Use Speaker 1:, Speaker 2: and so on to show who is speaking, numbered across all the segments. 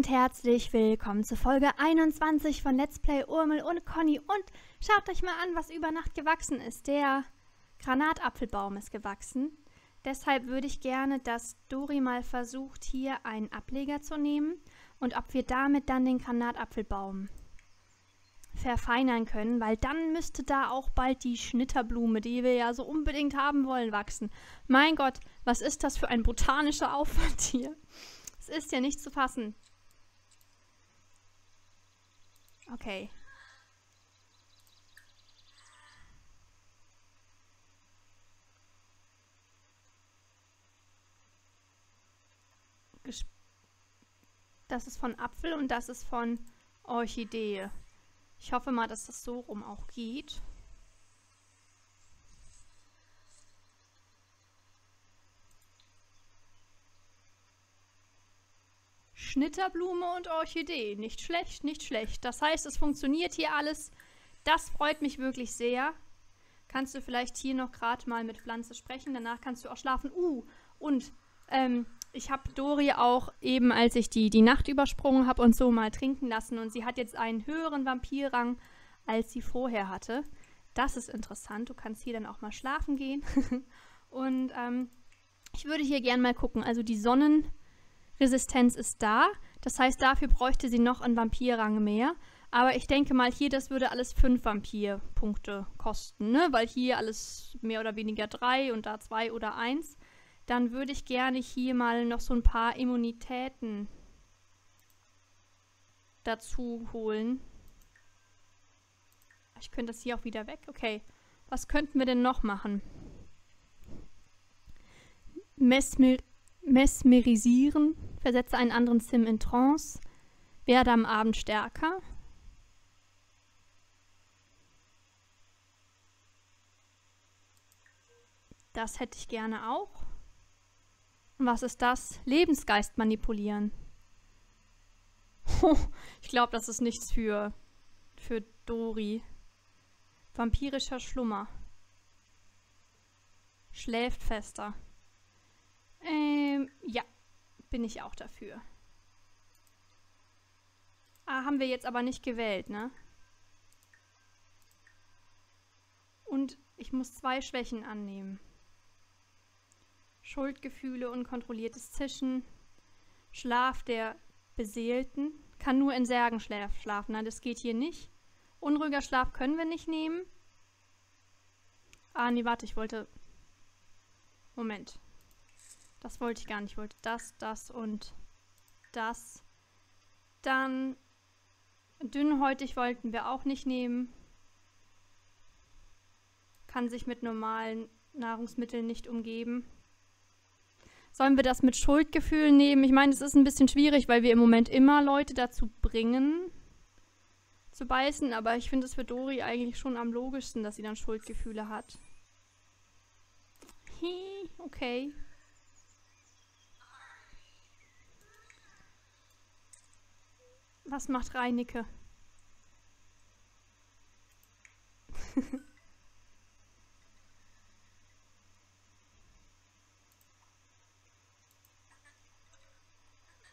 Speaker 1: Und herzlich willkommen zu Folge 21 von Let's Play Urmel und Conny. Und schaut euch mal an, was über Nacht gewachsen ist. Der Granatapfelbaum ist gewachsen. Deshalb würde ich gerne, dass Dori mal versucht, hier einen Ableger zu nehmen und ob wir damit dann den Granatapfelbaum verfeinern können, weil dann müsste da auch bald die Schnitterblume, die wir ja so unbedingt haben wollen, wachsen. Mein Gott, was ist das für ein botanischer Aufwand hier? ist ja nicht zu fassen. Okay. Das ist von Apfel und das ist von Orchidee. Ich hoffe mal, dass das so rum auch geht. Schnitterblume und Orchidee. Nicht schlecht, nicht schlecht. Das heißt, es funktioniert hier alles. Das freut mich wirklich sehr. Kannst du vielleicht hier noch gerade mal mit Pflanze sprechen. Danach kannst du auch schlafen. Uh, und ähm, ich habe Dori auch eben, als ich die, die Nacht übersprungen habe und so mal trinken lassen. Und sie hat jetzt einen höheren Vampirrang, als sie vorher hatte. Das ist interessant. Du kannst hier dann auch mal schlafen gehen. und ähm, ich würde hier gern mal gucken. Also die Sonnen... Resistenz ist da. Das heißt, dafür bräuchte sie noch einen Vampirrang mehr. Aber ich denke mal, hier, das würde alles fünf Vampirpunkte kosten, ne? Weil hier alles mehr oder weniger drei und da zwei oder eins. Dann würde ich gerne hier mal noch so ein paar Immunitäten dazu holen. Ich könnte das hier auch wieder weg. Okay. Was könnten wir denn noch machen? Mesmer mesmerisieren versetze einen anderen Sim in Trance, werde am Abend stärker. Das hätte ich gerne auch. Und was ist das? Lebensgeist manipulieren. ich glaube, das ist nichts für, für Dori. Vampirischer Schlummer. Schläft fester. Ähm, ja, bin ich auch dafür. Ah, haben wir jetzt aber nicht gewählt, ne? Und ich muss zwei Schwächen annehmen. Schuldgefühle, unkontrolliertes Zischen, Schlaf der Beseelten, kann nur in Särgen schlafen. Nein, das geht hier nicht. Unruhiger Schlaf können wir nicht nehmen. Ah, nee, warte, ich wollte... Moment. Das wollte ich gar nicht. Ich wollte das, das und das. Dann dünnhäutig wollten wir auch nicht nehmen. Kann sich mit normalen Nahrungsmitteln nicht umgeben. Sollen wir das mit Schuldgefühlen nehmen? Ich meine, es ist ein bisschen schwierig, weil wir im Moment immer Leute dazu bringen, zu beißen. Aber ich finde es für Dori eigentlich schon am logischsten, dass sie dann Schuldgefühle hat. Okay. Was macht Reinecke?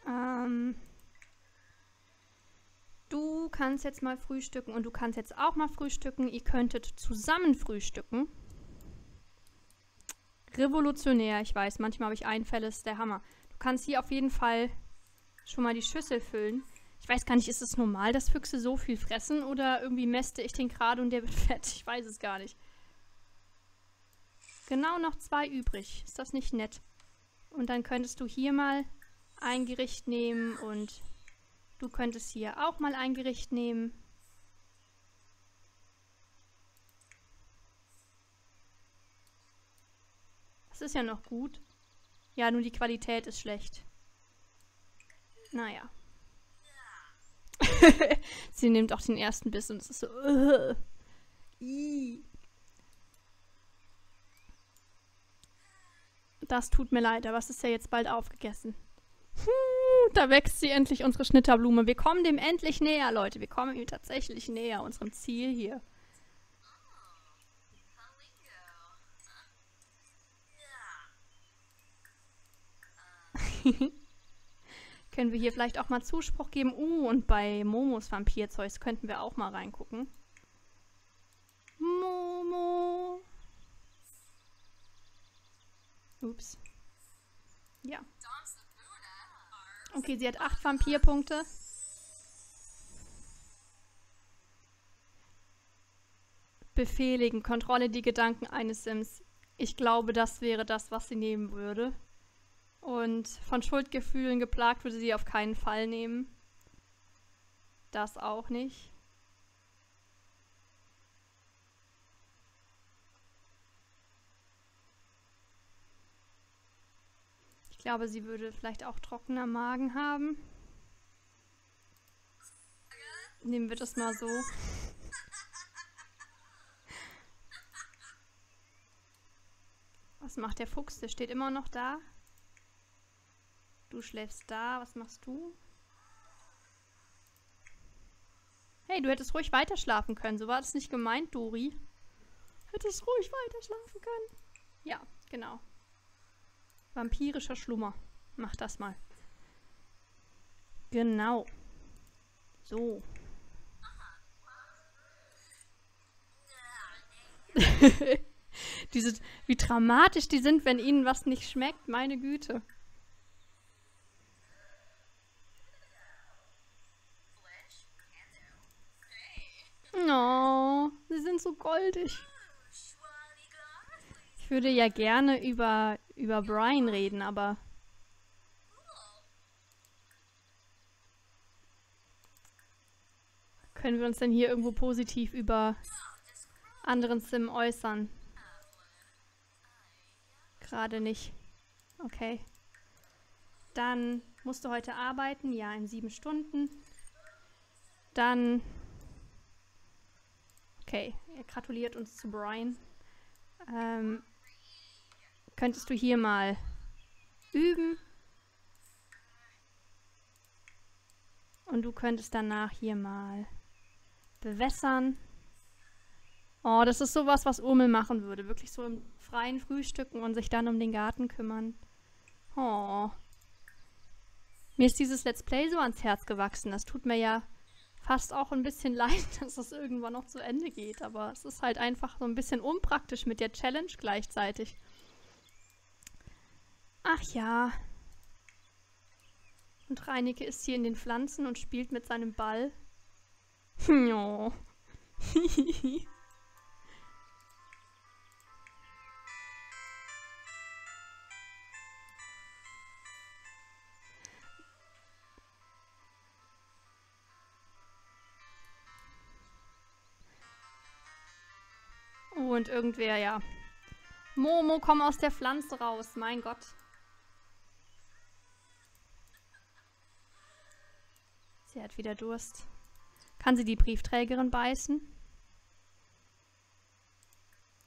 Speaker 1: ähm, du kannst jetzt mal frühstücken und du kannst jetzt auch mal frühstücken. Ihr könntet zusammen frühstücken. Revolutionär, ich weiß, manchmal habe ich Einfälle, ist der Hammer. Du kannst hier auf jeden Fall schon mal die Schüssel füllen. Ich weiß gar nicht, ist es normal, dass Füchse so viel fressen oder irgendwie mäste ich den gerade und der wird fett? Ich weiß es gar nicht. Genau noch zwei übrig. Ist das nicht nett? Und dann könntest du hier mal ein Gericht nehmen und du könntest hier auch mal ein Gericht nehmen. Das ist ja noch gut. Ja, nur die Qualität ist schlecht. Naja. Sie nimmt auch den ersten Biss und es ist so. Uh, das tut mir leid, aber es ist ja jetzt bald aufgegessen. Da wächst sie endlich, unsere Schnitterblume. Wir kommen dem endlich näher, Leute. Wir kommen ihm tatsächlich näher, unserem Ziel hier. Können wir hier vielleicht auch mal Zuspruch geben? Uh, und bei Momos Vampirzeug könnten wir auch mal reingucken. Momo. Ups. Ja. Okay, sie hat acht Vampirpunkte. Befehligen. Kontrolle die Gedanken eines Sims. Ich glaube, das wäre das, was sie nehmen würde. Und von Schuldgefühlen geplagt würde sie auf keinen Fall nehmen. Das auch nicht. Ich glaube, sie würde vielleicht auch trockener Magen haben. Nehmen wir das mal so. Was macht der Fuchs? Der steht immer noch da. Du schläfst da. Was machst du? Hey, du hättest ruhig weiter schlafen können. So war das nicht gemeint, Dori. Hättest ruhig weiter schlafen können. Ja, genau. Vampirischer Schlummer. Mach das mal. Genau. So. Diese, wie dramatisch die sind, wenn ihnen was nicht schmeckt, meine Güte. Oh, sie sind so goldig. Ich würde ja gerne über, über Brian reden, aber... Können wir uns denn hier irgendwo positiv über anderen Sim äußern? Gerade nicht. Okay. Dann musst du heute arbeiten. Ja, in sieben Stunden. Dann... Okay, er gratuliert uns zu Brian. Ähm, könntest du hier mal üben? Und du könntest danach hier mal bewässern. Oh, das ist sowas, was Urmel machen würde. Wirklich so im freien Frühstücken und sich dann um den Garten kümmern. Oh. Mir ist dieses Let's Play so ans Herz gewachsen. Das tut mir ja fast auch ein bisschen leid, dass es irgendwann noch zu Ende geht. Aber es ist halt einfach so ein bisschen unpraktisch mit der Challenge gleichzeitig. Ach ja. Und Reinecke ist hier in den Pflanzen und spielt mit seinem Ball. Oh. und irgendwer, ja. Momo, komm aus der Pflanze raus. Mein Gott. Sie hat wieder Durst. Kann sie die Briefträgerin beißen?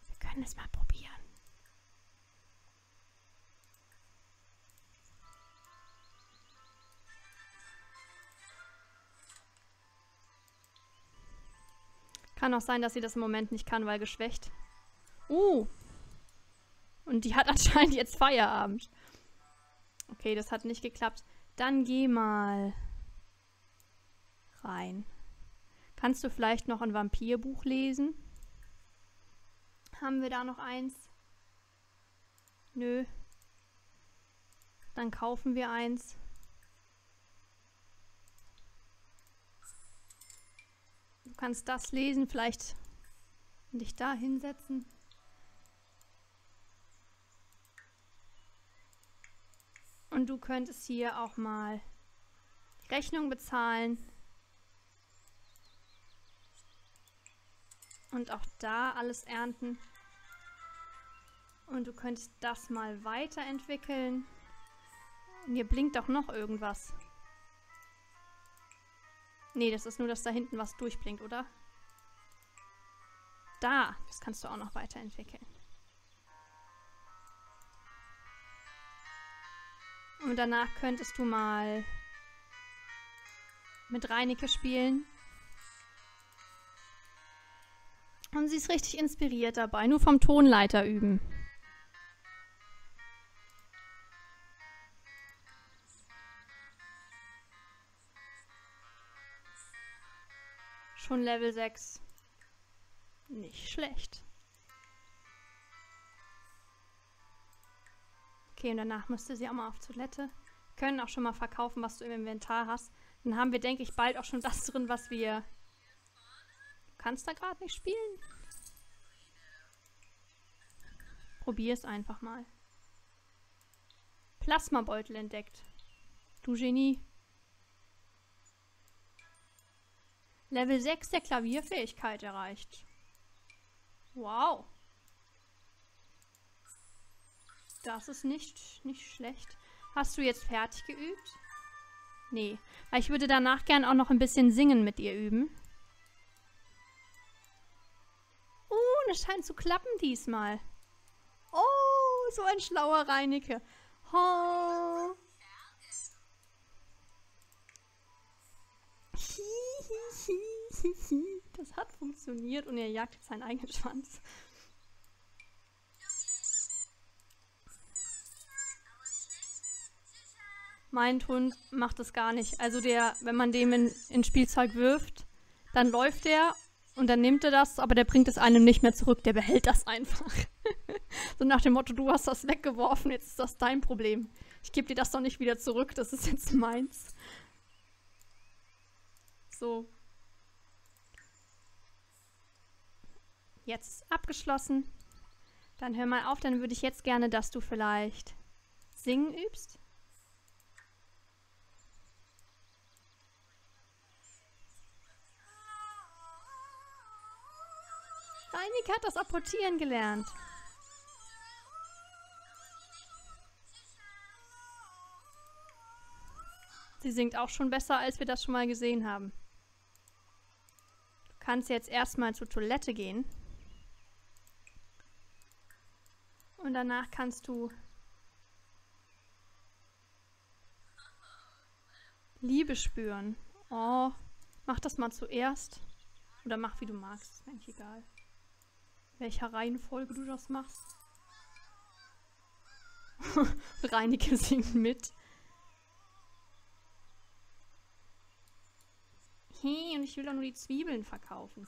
Speaker 1: Wir können es mal probieren. Kann auch sein, dass sie das im Moment nicht kann, weil geschwächt. Uh. Und die hat anscheinend jetzt Feierabend. Okay, das hat nicht geklappt. Dann geh mal rein. Kannst du vielleicht noch ein Vampirbuch lesen? Haben wir da noch eins? Nö. Dann kaufen wir eins. Kannst das lesen, vielleicht dich da hinsetzen. Und du könntest hier auch mal die Rechnung bezahlen. Und auch da alles ernten. Und du könntest das mal weiterentwickeln. Hier blinkt auch noch irgendwas. Nee, das ist nur, dass da hinten was durchblinkt, oder? Da, das kannst du auch noch weiterentwickeln. Und danach könntest du mal mit Reinecke spielen. Und sie ist richtig inspiriert dabei. Nur vom Tonleiter üben. Schon Level 6. Nicht schlecht. Okay, und danach müsste sie auch mal auf Toilette. Können auch schon mal verkaufen, was du im Inventar hast. Dann haben wir, denke ich, bald auch schon das drin, was wir... Du kannst da gerade nicht spielen? Probier es einfach mal. Plasmabeutel entdeckt. Du Genie. Level 6 der Klavierfähigkeit erreicht. Wow. Das ist nicht, nicht schlecht. Hast du jetzt fertig geübt? Nee. Weil ich würde danach gern auch noch ein bisschen singen mit ihr üben. Uh, das scheint zu klappen diesmal. Oh, so ein schlauer Reinecke. Oh. Das hat funktioniert und er jagt jetzt seinen eigenen Schwanz. Mein Hund macht das gar nicht. Also der, wenn man dem in, in Spielzeug wirft, dann läuft er und dann nimmt er das, aber der bringt es einem nicht mehr zurück. Der behält das einfach. so nach dem Motto, du hast das weggeworfen, jetzt ist das dein Problem. Ich gebe dir das doch nicht wieder zurück, das ist jetzt meins. So. Jetzt abgeschlossen. Dann hör mal auf, dann würde ich jetzt gerne, dass du vielleicht singen übst. Reinik hat das Apportieren gelernt. Sie singt auch schon besser, als wir das schon mal gesehen haben. Du kannst jetzt erstmal zur Toilette gehen. Und danach kannst du Liebe spüren. Oh, mach das mal zuerst. Oder mach wie du magst, ist eigentlich egal welcher Reihenfolge du das machst. Reinike singt mit. Hey, und ich will doch nur die Zwiebeln verkaufen.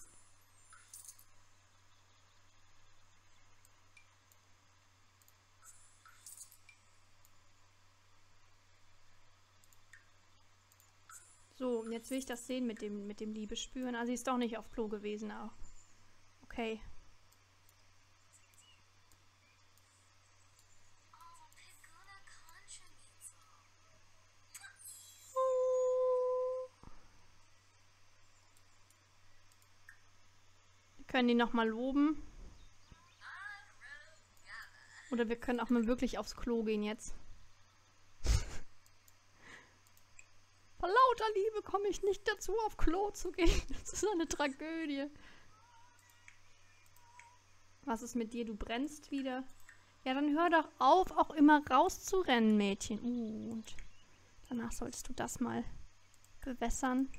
Speaker 1: So, und jetzt will ich das sehen mit dem, mit dem Liebespüren. Also sie ist doch nicht auf Klo gewesen auch. Okay. können die nochmal loben. Oder wir können auch mal wirklich aufs Klo gehen jetzt. Vor lauter Liebe komme ich nicht dazu, auf Klo zu gehen. Das ist eine Tragödie. Was ist mit dir? Du brennst wieder. Ja, dann hör doch auf, auch immer rauszurennen, Mädchen. Uh, und danach solltest du das mal bewässern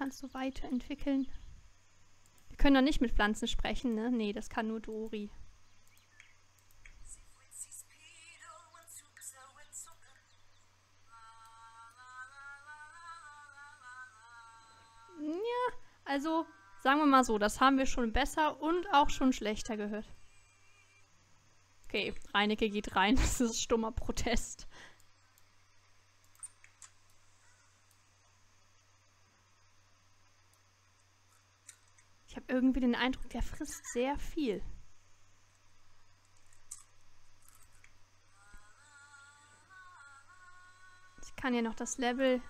Speaker 1: kannst du weiterentwickeln. Wir können doch nicht mit Pflanzen sprechen, ne? Nee, das kann nur Dori. Also sagen wir mal so, das haben wir schon besser und auch schon schlechter gehört. Okay, Reinecke geht rein. Das ist stummer Protest. Ich habe irgendwie den Eindruck, der frisst sehr viel. Ich kann ja noch das Level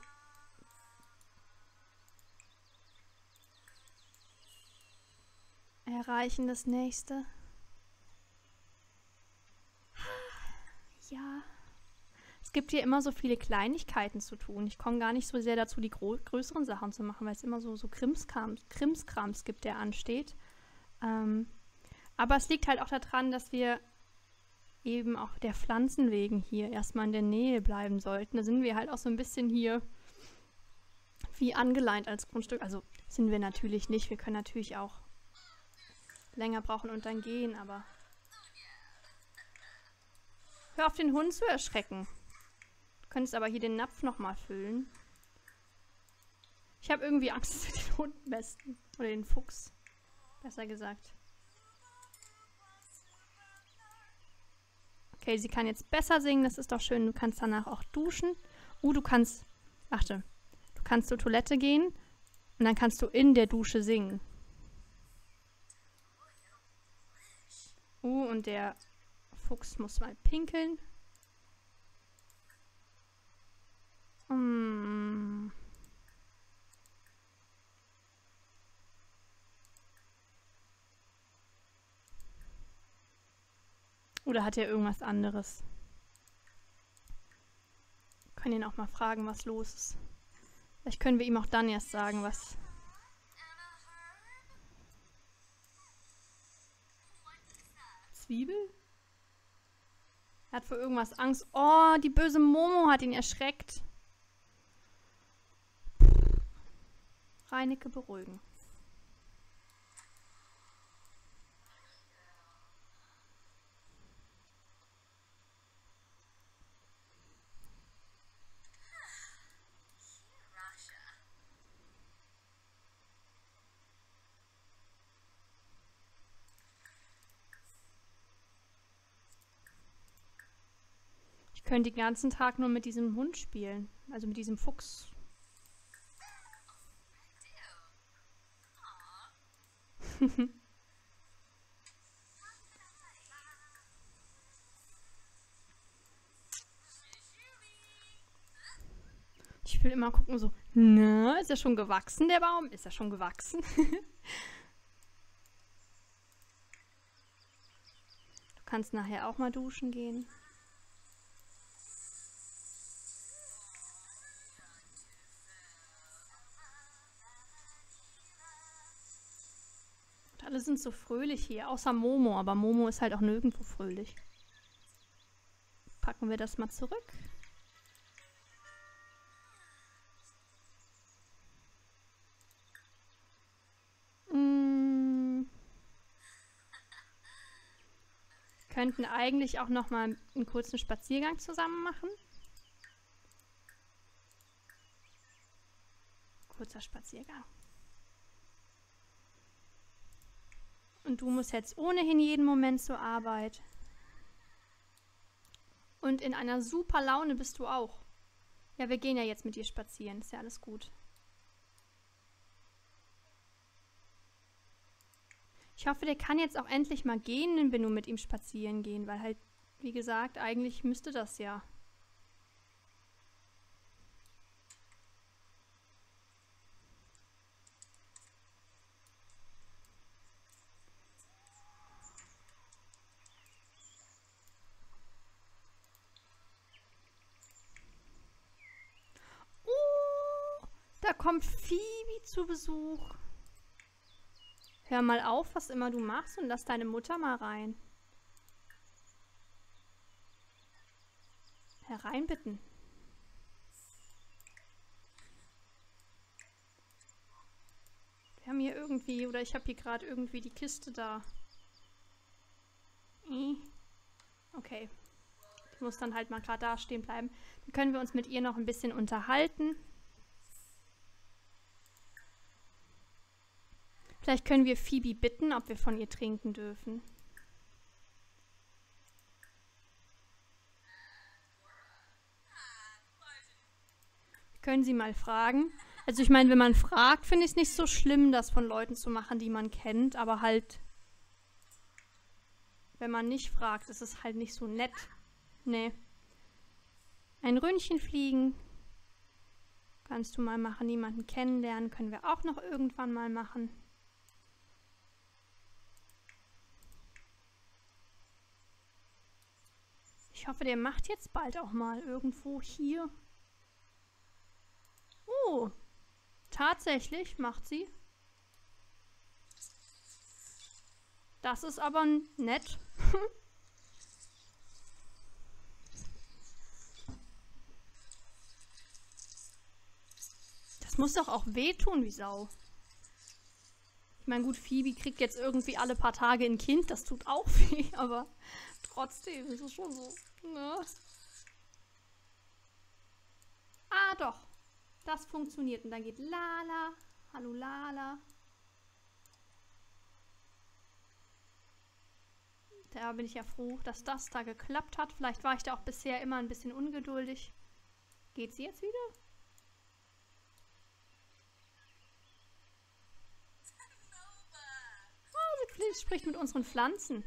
Speaker 1: erreichen, das nächste. Ja. Es gibt hier immer so viele Kleinigkeiten zu tun. Ich komme gar nicht so sehr dazu, die größeren Sachen zu machen, weil es immer so, so Krimskrams, Krimskrams gibt, der ansteht. Ähm, aber es liegt halt auch daran, dass wir eben auch der Pflanzen wegen hier erstmal in der Nähe bleiben sollten. Da sind wir halt auch so ein bisschen hier wie angeleint als Grundstück. Also sind wir natürlich nicht. Wir können natürlich auch länger brauchen und dann gehen, aber hör auf den Hund zu erschrecken. Du könntest aber hier den Napf nochmal füllen. Ich habe irgendwie Angst vor den Hund besten. Oder den Fuchs. Besser gesagt. Okay, sie kann jetzt besser singen. Das ist doch schön. Du kannst danach auch duschen. Uh, du kannst... Achte. Du kannst zur Toilette gehen. Und dann kannst du in der Dusche singen. Uh, und der Fuchs muss mal pinkeln. Mm. Oder hat er irgendwas anderes? Können ihn auch mal fragen, was los ist. Vielleicht können wir ihm auch dann erst sagen, was... Zwiebel? Er hat vor irgendwas Angst. Oh, die böse Momo hat ihn erschreckt. Reinecke beruhigen. Könnte den ganzen Tag nur mit diesem Hund spielen. Also mit diesem Fuchs. ich will immer gucken, so, na, ist er schon gewachsen, der Baum? Ist er schon gewachsen? du kannst nachher auch mal duschen gehen. Sind so fröhlich hier, außer Momo, aber Momo ist halt auch nirgendwo fröhlich. Packen wir das mal zurück. Hm. Könnten eigentlich auch noch mal einen kurzen Spaziergang zusammen machen. Kurzer Spaziergang. Und du musst jetzt ohnehin jeden Moment zur Arbeit. Und in einer super Laune bist du auch. Ja, wir gehen ja jetzt mit dir spazieren. Ist ja alles gut. Ich hoffe, der kann jetzt auch endlich mal gehen, wenn du mit ihm spazieren gehen, weil halt, wie gesagt, eigentlich müsste das ja. Kommt Phoebe zu Besuch. Hör mal auf, was immer du machst und lass deine Mutter mal rein. Hereinbitten. Wir haben hier irgendwie, oder ich habe hier gerade irgendwie die Kiste da. Okay. Ich muss dann halt mal gerade da stehen bleiben. Dann können wir uns mit ihr noch ein bisschen unterhalten. Vielleicht können wir Phoebe bitten, ob wir von ihr trinken dürfen. Können sie mal fragen. Also ich meine, wenn man fragt, finde ich es nicht so schlimm, das von Leuten zu machen, die man kennt, aber halt, wenn man nicht fragt, ist es halt nicht so nett. Nee. Ein Röntgen fliegen. Kannst du mal machen, niemanden kennenlernen, können wir auch noch irgendwann mal machen. Ich hoffe, der macht jetzt bald auch mal irgendwo hier. Oh, tatsächlich macht sie. Das ist aber nett. das muss doch auch wehtun wie Sau. Ich meine, gut, Phoebe kriegt jetzt irgendwie alle paar Tage ein Kind. Das tut auch weh, aber trotzdem ist es schon so. Ne? Ah, doch. Das funktioniert. Und dann geht Lala. Hallo Lala. Da bin ich ja froh, dass das da geklappt hat. Vielleicht war ich da auch bisher immer ein bisschen ungeduldig. Geht sie jetzt wieder? Oh, sie spricht mit unseren Pflanzen.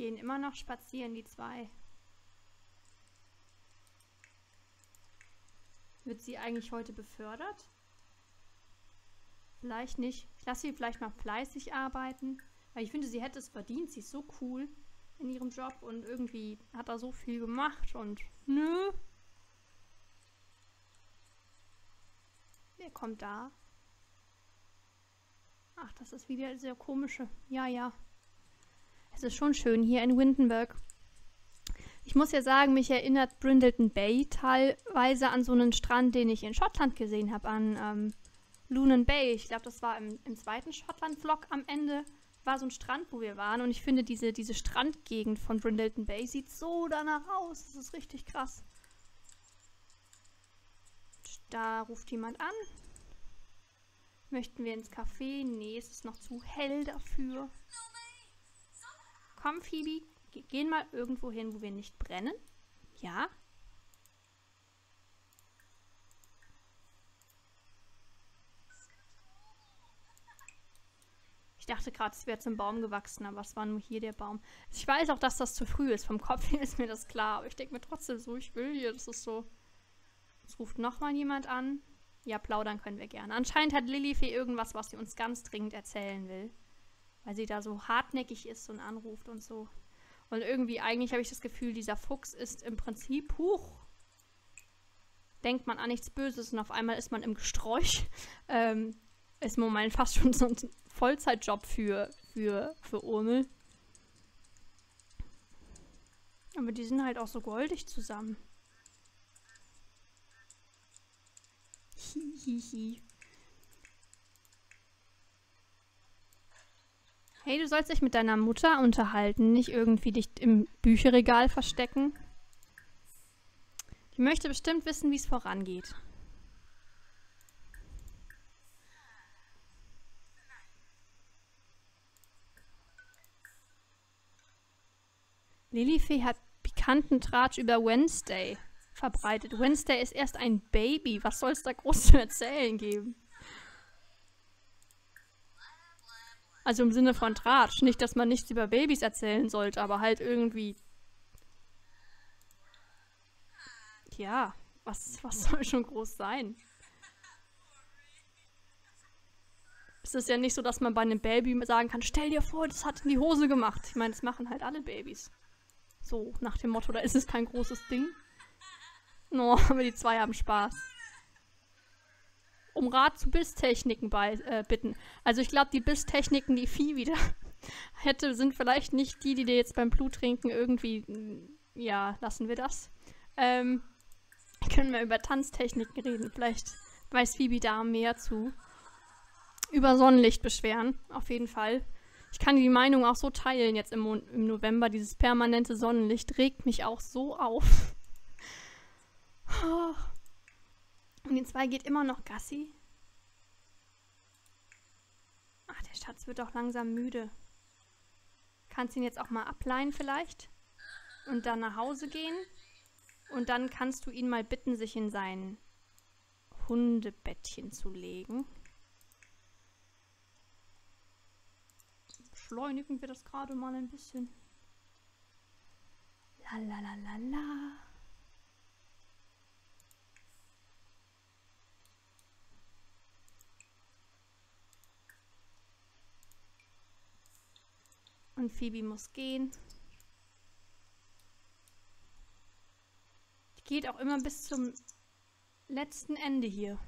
Speaker 1: Gehen immer noch spazieren, die zwei. Wird sie eigentlich heute befördert? Vielleicht nicht. Ich lasse sie vielleicht mal fleißig arbeiten. Weil ich finde, sie hätte es verdient. Sie ist so cool in ihrem Job und irgendwie hat er so viel gemacht und nö. Wer kommt da? Ach, das ist wieder sehr komische. Ja, ja. Es ist schon schön hier in Windenburg. Ich muss ja sagen, mich erinnert Brindleton Bay teilweise an so einen Strand, den ich in Schottland gesehen habe, an ähm, Lunan Bay. Ich glaube, das war im, im zweiten Schottland-Vlog am Ende. War so ein Strand, wo wir waren. Und ich finde, diese, diese Strandgegend von Brindleton Bay sieht so danach aus. Das ist richtig krass. Da ruft jemand an. Möchten wir ins Café? Nee, es ist noch zu hell dafür. Komm, Phoebe, gehen mal irgendwo hin, wo wir nicht brennen. Ja? Ich dachte gerade, es wäre zum Baum gewachsen, aber es war nur hier der Baum. Ich weiß auch, dass das zu früh ist. Vom Kopf her ist mir das klar. Aber ich denke mir trotzdem so, ich will hier. Das ist so. Es ruft nochmal jemand an. Ja, plaudern können wir gerne. Anscheinend hat Lilifee irgendwas, was sie uns ganz dringend erzählen will weil sie da so hartnäckig ist und anruft und so. Und irgendwie, eigentlich habe ich das Gefühl, dieser Fuchs ist im Prinzip, huch, denkt man an nichts Böses und auf einmal ist man im Gesträuch. Ähm, ist im Moment fast schon so ein Vollzeitjob für, für, für Urmel. Aber die sind halt auch so goldig zusammen. Hihihi. Hey, du sollst dich mit deiner Mutter unterhalten, nicht irgendwie dich im Bücherregal verstecken. Die möchte bestimmt wissen, wie es vorangeht. Lilifee hat pikanten Tratsch über Wednesday verbreitet. Wednesday ist erst ein Baby. Was soll es da groß zu erzählen geben? Also im Sinne von Tratsch. Nicht, dass man nichts über Babys erzählen sollte, aber halt irgendwie. Ja, was, was soll schon groß sein? Es ist ja nicht so, dass man bei einem Baby sagen kann, stell dir vor, das hat in die Hose gemacht. Ich meine, das machen halt alle Babys. So, nach dem Motto, da ist es kein großes Ding. No, aber die zwei haben Spaß um Rat zu Bisstechniken bei, äh, bitten. Also ich glaube, die Bisstechniken, die Vieh wieder hätte, sind vielleicht nicht die, die dir jetzt beim Bluttrinken irgendwie. Mm, ja, lassen wir das. Ähm, können wir über Tanztechniken reden. Vielleicht weiß Phoebe da mehr zu. Über Sonnenlicht beschweren, auf jeden Fall. Ich kann die Meinung auch so teilen jetzt im, im November. Dieses permanente Sonnenlicht regt mich auch so auf. Und die zwei geht immer noch Gassi. Ach, der Schatz wird auch langsam müde. Kannst ihn jetzt auch mal ableihen vielleicht? Und dann nach Hause gehen? Und dann kannst du ihn mal bitten, sich in sein Hundebettchen zu legen. Beschleunigen wir das gerade mal ein bisschen. La la la la la. Und Phoebe muss gehen. Die geht auch immer bis zum letzten Ende hier.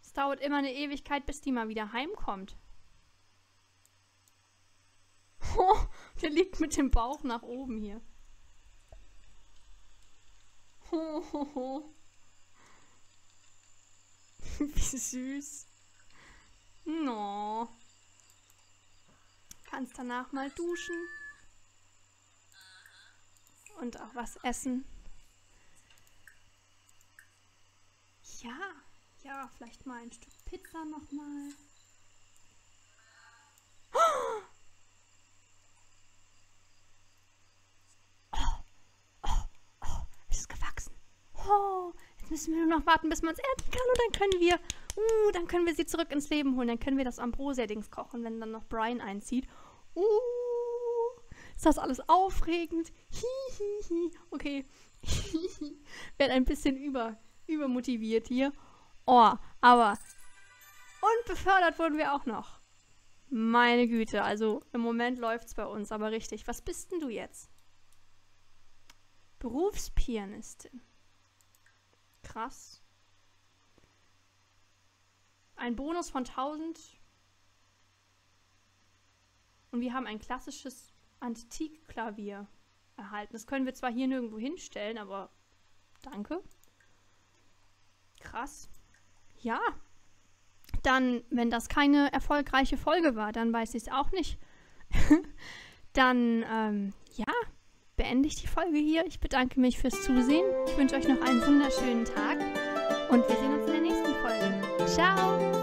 Speaker 1: Es dauert immer eine Ewigkeit, bis die mal wieder heimkommt. Oh, der liegt mit dem Bauch nach oben hier. Wie süß. No. Kannst danach mal duschen. Und auch was essen. Ja, ja, vielleicht mal ein Stück Pizza nochmal. Oh! Oh, jetzt müssen wir nur noch warten, bis man es ernten kann und dann können wir, uh, dann können wir sie zurück ins Leben holen. Dann können wir das Ambrosia-Dings kochen, wenn dann noch Brian einzieht. Uh, ist das alles aufregend? Hihihi. Okay. Werd ein bisschen über, übermotiviert hier. Oh, aber. Und befördert wurden wir auch noch. Meine Güte, also im Moment läuft es bei uns, aber richtig. Was bist denn du jetzt? Berufspianistin. Krass. Ein Bonus von 1000. Und wir haben ein klassisches Antikklavier erhalten. Das können wir zwar hier nirgendwo hinstellen, aber danke. Krass. Ja. Dann, wenn das keine erfolgreiche Folge war, dann weiß ich es auch nicht. dann, ähm, ja, beende ich die Folge hier. Ich bedanke mich fürs Zusehen. Ich wünsche euch noch einen wunderschönen Tag und wir sehen uns in der nächsten Folge. Ciao!